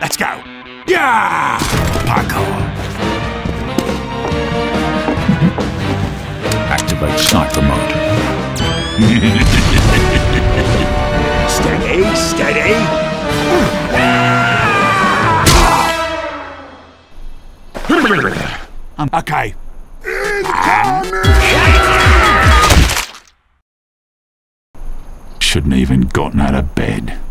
Let's go. Yeah! Parkour. Activate sniper mode. Steady, steady. I'm um, okay. Shouldn't even gotten out of bed.